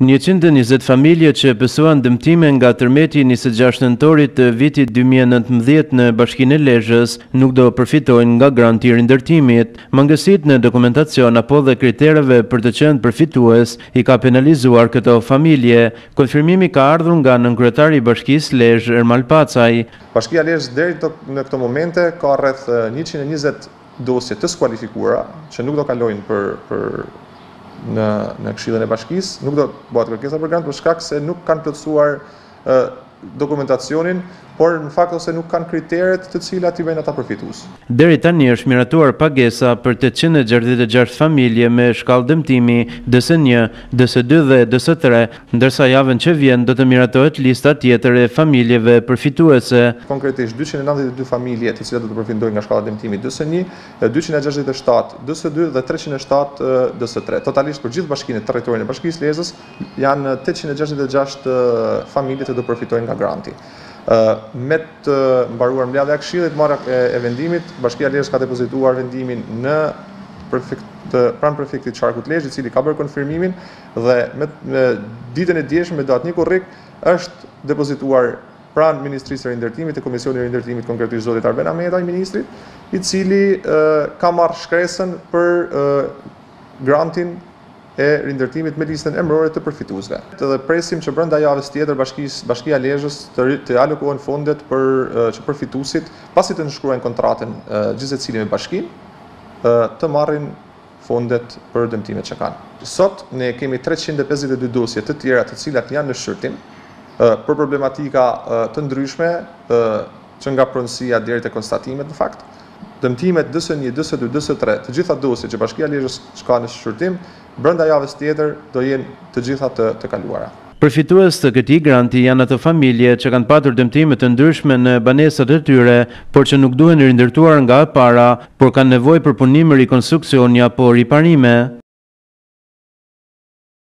Njëqind e njëzet familje që pësuan dëmtime nga tërmeti i njëzet e gjashtë nëntorit të vitit dy mijë e nëntëmbëdhjetë në Bashkinë e Lezhës nuk do përfitojnë nga granti i rindërtimit. Mangësitë në dokumentacion apo dhe kritereve për të qenë përfitues i ka penalizuar këto familje. Konfirmimi ka ardhur nga nënkryetari i Bashkisë Lezhë, Ermal Pacaj. Bashkia Lezhës deri në këto momente ka rreth njëqind e njëzet dosje të skualifikuara që nuk do kalojnë për për në në Këshillin e Bashkisë, nuk do bëhet kërkesa për grant për shkak se nuk kanë plotësuar ë dokumentacionin, por në fakt ose nuk kanë kriteret të cilat i bëjnë ata përfitues. Deri tani është miratuar pagesa për tetëqind e gjashtëdhjetë e gjashtë familje me shkallë dëmtimi, DS një, DS dy dhe DS tre, Ndërsa javën që vjen do të miratohet lista tjetër e familjeve përfituese. Konkretisht, dyqind e nëntëdhjetë e dy familje të cilat do të përfitojnë nga shkalla e dëmtimit DS një, dyqind e gjashtëdhjetë e shtatë DS dy dhe treqind e shtatë DS tre. Totalisht për gjithë bashkinë e territorin e Bashkisë Lezhës janë tetëqind e gjashtëdhjetë e gjashtë familje që do përfitojnë nga granti. Me të mbaruar mbledhja e këshillit, marrja e vendimit, Bashkia Lezhës ka depozituar vendimin në prefekt pranë prefektit Qarkut Lezhë i cili ka bërë konfirmimin Dhe me, me ditën e djeshme me datë një korrik është depozituar pranë Ministrisë së Rindërtimit e Komisionit të Rindërtimit konkretisht zotit Arben Ahmetaj ministrit, i cili e, ka marrë shkresën për e, grantin e rindërtimit me listën emërore të përfituesve. Dhe presim që brenda javës tjetër bashkis, Bashkia Lezhës të, të alokohen fondet për e, që përfituesit, pasi të nënshkruajnë kontratën gjithsecili me bashkinë, të marrin fondet për dëmtimet që kanë. Sot ne kemi treqind e pesëdhjetë e dy dosje të tjera të cilat janë në shqyrtim për problematika të ndryshme që nga pronësia deri te konstatimet në fakt. Dëmtimet DS një, DS dy, DS tre, të gjitha dosjet që Bashkia e Lezhës ç'ka në shqyrtim, brenda javës tjetër do jenë të gjitha të të kaluara. Përfitues të këtij granti janë ato familje që kanë patur dëmtime të ndryshme në banesat e tyre, por që nuk duhen rindërtuar nga e para, por kanë nevojë për punime rikonstruksioni apo riparime.